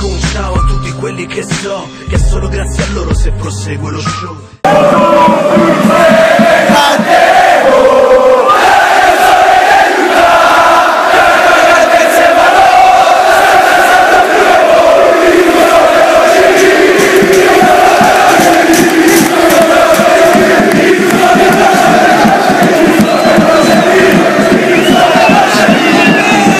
dico un ciao a tutti quelli che so Che è solo grazie a loro se prosegue lo show.